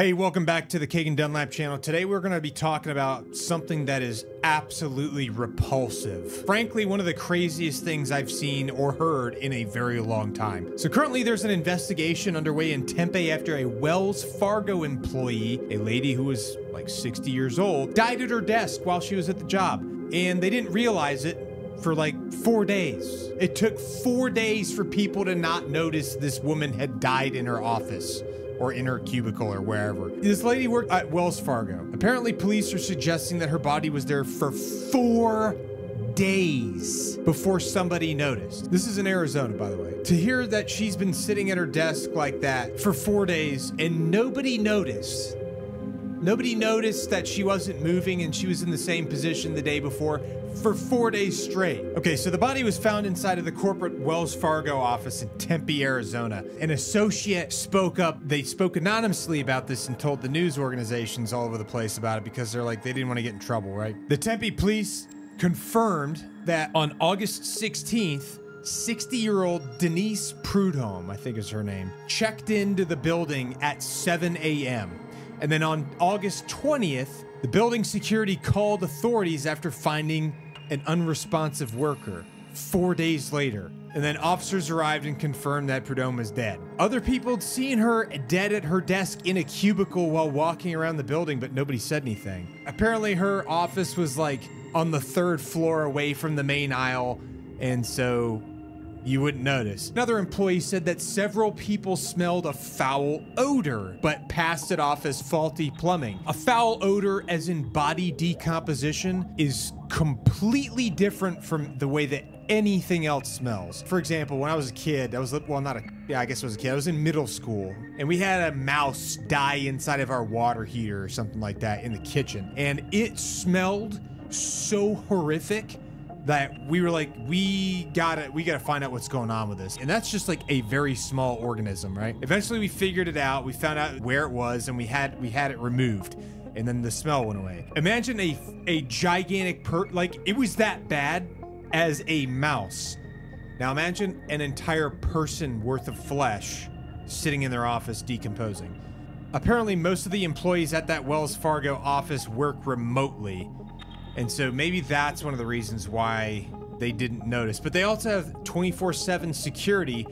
Hey, welcome back to the Kagan Dunlap channel. Today we're going to be talking about something that is absolutely repulsive. Frankly, one of the craziest things I've seen or heard in a very long time. So currently there's an investigation underway in Tempe after a Wells Fargo employee, a lady who was like 60 years old, died at her desk while she was at the job. And they didn't realize it for like four days. It took four days for people to not notice this woman had died in her office or in her cubicle or wherever. This lady worked at Wells Fargo. Apparently, police are suggesting that her body was there for four days before somebody noticed. This is in Arizona, by the way. To hear that she's been sitting at her desk like that for four days and nobody noticed. Nobody noticed that she wasn't moving and she was in the same position the day before for four days straight. Okay, so the body was found inside of the corporate Wells Fargo office in Tempe, Arizona. An associate spoke up. They spoke anonymously about this and told the news organizations all over the place about it because they're like, they didn't want to get in trouble, right? The Tempe police confirmed that on August 16th, 60 year old Denise Prudhomme, I think is her name, checked into the building at 7 a.m. And then on August 20th, the building security called authorities after finding an unresponsive worker four days later. And then officers arrived and confirmed that Prudhomme was dead. Other people had seen her dead at her desk in a cubicle while walking around the building, but nobody said anything. Apparently, her office was like on the third floor away from the main aisle, and so you wouldn't notice. Another employee said that several people smelled a foul odor, but passed it off as faulty plumbing. A foul odor, as in body decomposition, is completely different from the way that anything else smells. For example, when I was a kid, I was, well, not a, yeah, I guess I was a kid. I was in middle school and we had a mouse die inside of our water heater or something like that in the kitchen. And it smelled so horrific that we were like, we gotta, we gotta find out what's going on with this. And that's just like a very small organism, right? Eventually we figured it out. We found out where it was and we had, we had it removed and then the smell went away. Imagine a, a gigantic per, like it was that bad as a mouse. Now imagine an entire person worth of flesh sitting in their office decomposing. Apparently most of the employees at that Wells Fargo office work remotely and so maybe that's one of the reasons why they didn't notice. But they also have 24 7 security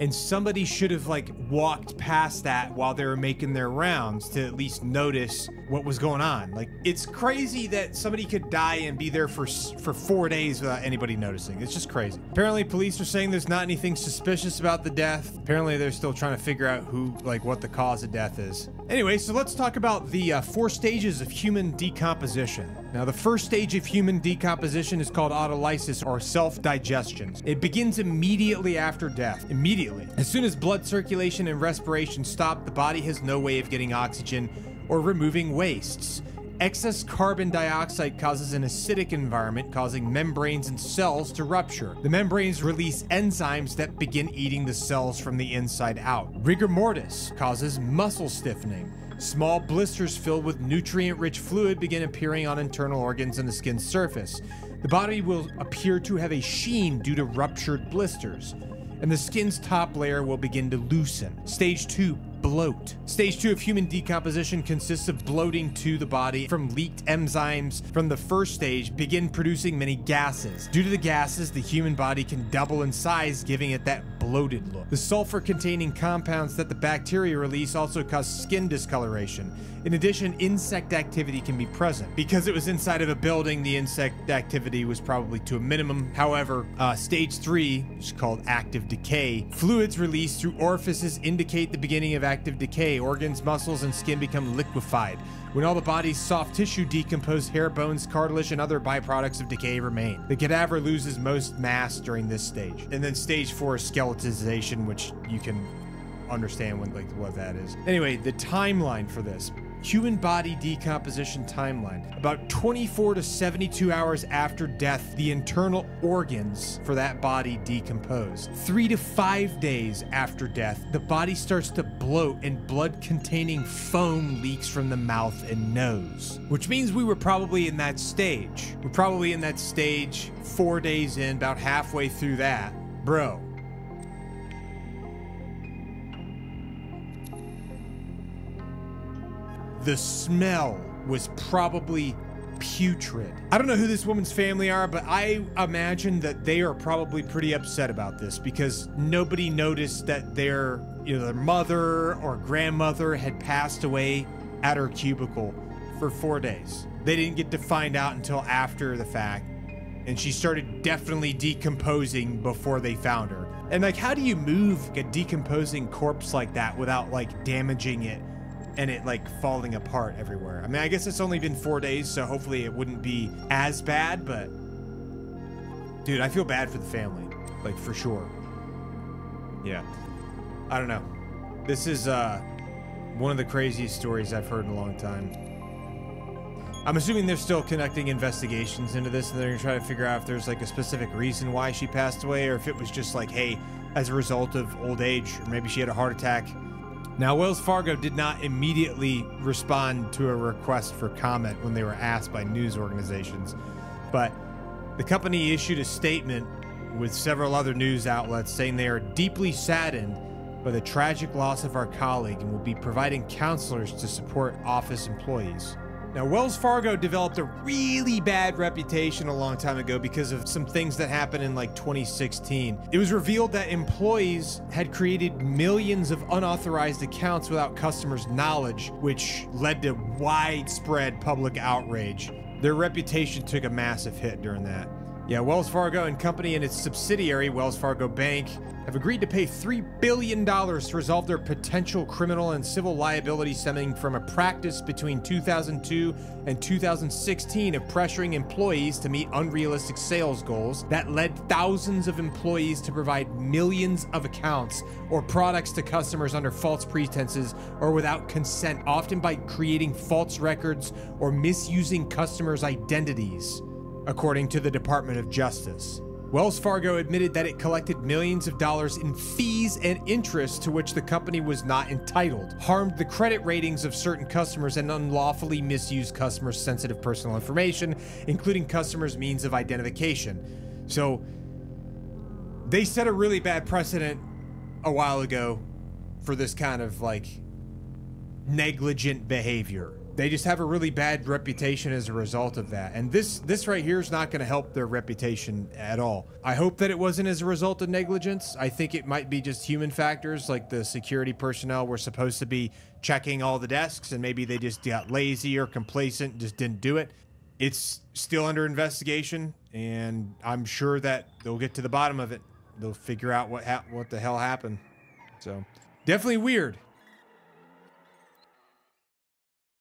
and somebody should have like walked past that while they were making their rounds to at least notice what was going on. Like it's crazy that somebody could die and be there for for 4 days without anybody noticing. It's just crazy. Apparently police are saying there's not anything suspicious about the death. Apparently they're still trying to figure out who like what the cause of death is. Anyway, so let's talk about the uh, four stages of human decomposition. Now, the first stage of human decomposition is called autolysis or self-digestion. It begins immediately after death. Immediately. As soon as blood circulation and respiration stop, the body has no way of getting oxygen or removing wastes. Excess carbon dioxide causes an acidic environment, causing membranes and cells to rupture. The membranes release enzymes that begin eating the cells from the inside out. Rigor mortis causes muscle stiffening. Small blisters filled with nutrient rich fluid begin appearing on internal organs and the skin's surface. The body will appear to have a sheen due to ruptured blisters, and the skin's top layer will begin to loosen. Stage 2 bloat. Stage two of human decomposition consists of bloating to the body from leaked enzymes from the first stage begin producing many gases. Due to the gases, the human body can double in size, giving it that bloated look. The sulfur containing compounds that the bacteria release also cause skin discoloration. In addition, insect activity can be present. Because it was inside of a building, the insect activity was probably to a minimum. However, uh, stage three, which is called active decay, fluids released through orifices indicate the beginning of active decay. Organs, muscles, and skin become liquefied. When all the body's soft tissue decompose, hair, bones, cartilage, and other byproducts of decay remain. The cadaver loses most mass during this stage. And then stage four is skeletonization, which you can understand what, like, what that is. Anyway, the timeline for this human body decomposition timeline. About 24 to 72 hours after death, the internal organs for that body decompose. Three to five days after death, the body starts to bloat and blood containing foam leaks from the mouth and nose, which means we were probably in that stage. We're probably in that stage four days in, about halfway through that. Bro, the smell was probably putrid. I don't know who this woman's family are, but I imagine that they are probably pretty upset about this because nobody noticed that their either their mother or grandmother had passed away at her cubicle for four days. They didn't get to find out until after the fact. And she started definitely decomposing before they found her. And like, how do you move a decomposing corpse like that without like damaging it and it like falling apart everywhere? I mean, I guess it's only been four days, so hopefully it wouldn't be as bad, but dude, I feel bad for the family, like for sure. Yeah. I don't know. This is uh, one of the craziest stories I've heard in a long time. I'm assuming they're still conducting investigations into this and they're gonna try to figure out if there's like a specific reason why she passed away or if it was just like, hey, as a result of old age, or maybe she had a heart attack. Now, Wells Fargo did not immediately respond to a request for comment when they were asked by news organizations, but the company issued a statement with several other news outlets saying they are deeply saddened by the tragic loss of our colleague and will be providing counselors to support office employees. Now, Wells Fargo developed a really bad reputation a long time ago because of some things that happened in like 2016. It was revealed that employees had created millions of unauthorized accounts without customers' knowledge, which led to widespread public outrage. Their reputation took a massive hit during that. Yeah, Wells Fargo and Company and its subsidiary, Wells Fargo Bank, have agreed to pay $3 billion to resolve their potential criminal and civil liability stemming from a practice between 2002 and 2016 of pressuring employees to meet unrealistic sales goals that led thousands of employees to provide millions of accounts or products to customers under false pretenses or without consent, often by creating false records or misusing customers' identities according to the Department of Justice. Wells Fargo admitted that it collected millions of dollars in fees and interest to which the company was not entitled, harmed the credit ratings of certain customers, and unlawfully misused customers' sensitive personal information, including customers' means of identification. So, they set a really bad precedent a while ago for this kind of like negligent behavior they just have a really bad reputation as a result of that. And this this right here is not going to help their reputation at all. I hope that it wasn't as a result of negligence. I think it might be just human factors like the security personnel were supposed to be checking all the desks and maybe they just got lazy or complacent, just didn't do it. It's still under investigation and I'm sure that they'll get to the bottom of it. They'll figure out what what the hell happened. So, definitely weird.